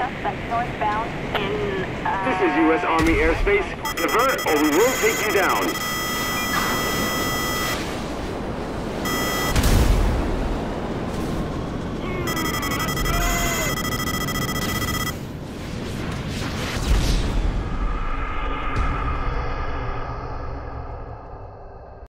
suspect northbound in, uh... This is U.S. Army airspace. Divert or we will take you down.